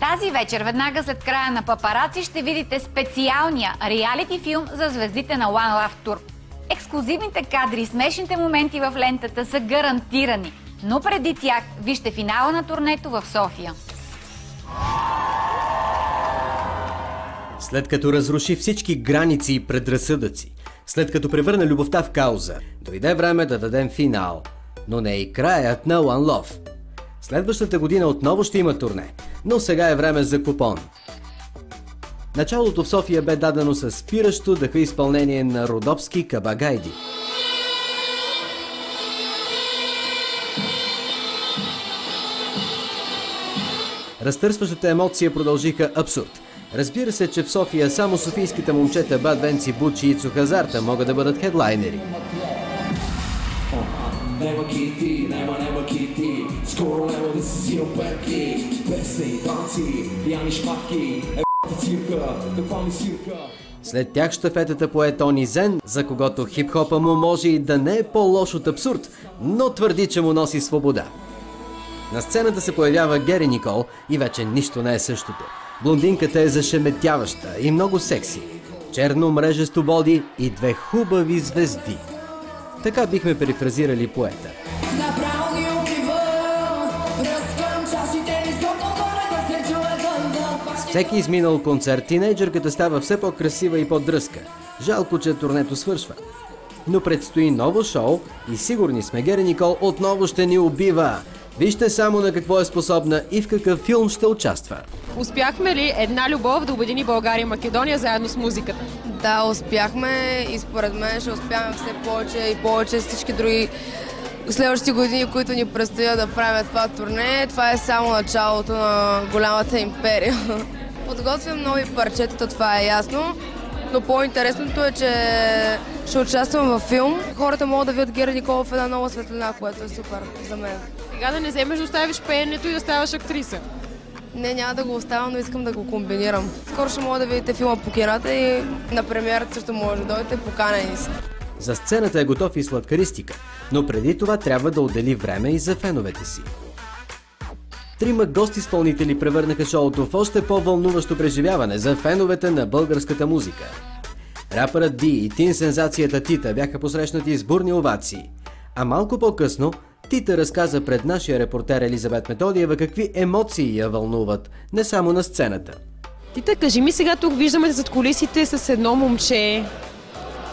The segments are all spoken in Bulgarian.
Тази вечер, веднага след края на Папараци, ще видите специалния реалити филм за звездите на One Love Tour. Ексклюзивните кадри и смешните моменти в лентата са гарантирани. Но преди тях, вижте финала на турнето в София. След като разруши всички граници и предразсъдъци, след като превърна любовта в кауза, дойде време да дадем финал. Но не и краят на One Love. Следващата година отново ще има турне, но сега е време за купон. Началото в София бе дадено с спиращо дъха изпълнение на Родопски Кабагайди. Разтърсващата емоция продължиха абсурд. Разбира се, че в София само софийските момчета Бад Венци, Бучи и Цухазарта могат да бъдат хедлайнери. Nema kiti, nema, nema kiti Skoro levo da si si opetki Песни, танци, пияни шматки Е цирка, каква ми сирка след тях штафетата пое Тони Зен, за когото хип-хопа му може и да не е по-лош от абсурд, но твърди, че му носи свобода. На сцената се появява Гери Никол и вече нищо не е същото. Блондинката е зашеметяваща и много секси. Черно мрежесто боди и две хубави звезди. Така бихме перифразирали поета. С всеки изминал концерт тинейджърката става все по-красива и по-дръска. Жалко, че турнето свършва. Но предстои ново шоу и сигурни сме Гери Никол отново ще ни убива. Вижте само на какво е способна и в какъв филм ще участва. Успяхме ли една любов да обедини България и Македония заедно с музиката? Да, успяхме и според мен ще успяваме все повече и повече всички други следващите години, които ни предстоят да правим това турне. Това е само началото на голямата империя. Подготвям нови парчета, това е ясно. Но по-интересното е, че ще участвам във филм. Хората могат да видят Гера Никола в една нова светлина, което е супер за мен. Сега да не вземеш да оставиш пеенето и да ставаш актриса. Не, няма да го оставям, но искам да го комбинирам. Скоро ще мога да видите филма по кината и на премиерата също може да дойдете, поканени сте. За сцената е готов и сладкаристика, но преди това трябва да отдели време и за феновете си. Трима гости-изпълнители превърнаха шоуто в още по-вълнуващо преживяване за феновете на българската музика. Рапърът Ди и тин сензацията Тита бяха посрещнати с бурни овации. А малко по-късно Тита разказа пред нашия репортер Елизабет Методиева какви емоции я вълнуват, не само на сцената. Тита, кажи ми сега тук виждаме зад колисите с едно момче,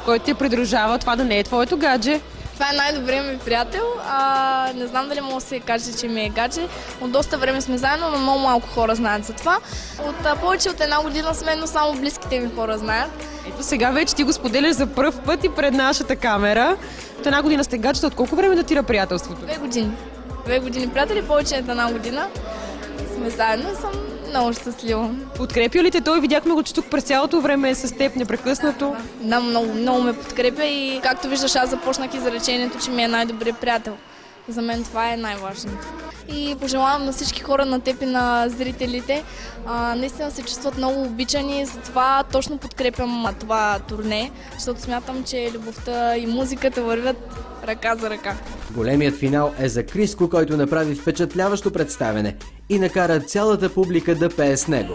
който те придружава. Това да не е твоето гадже. Това е най-добрият ми приятел. А, не знам дали мога да се каже, че ми е гадже. От доста време сме заедно, но много малко хора знаят за това. От а, повече от една година сме, но само близките ми хора знаят. Ето сега вече ти го споделяш за първ път и пред нашата камера. От една година сте гаджета. От колко време датира приятелството? Две години. Две години приятели, повече от една година сме заедно и съм много щастлива. Подкрепя ли те той? Видяхме го, че тук през цялото време е с теб непрекъснато. Да, много, много ме подкрепя и както виждаш, аз започнах изречението, че ми е най-добрият приятел. За мен това е най-важното. И пожелавам на всички хора, на теб и на зрителите, а, наистина се чувстват много обичани, затова точно подкрепям това турне, защото смятам, че любовта и музиката вървят ръка за ръка. Големият финал е за Криско, който направи впечатляващо представене и накара цялата публика да пее с него.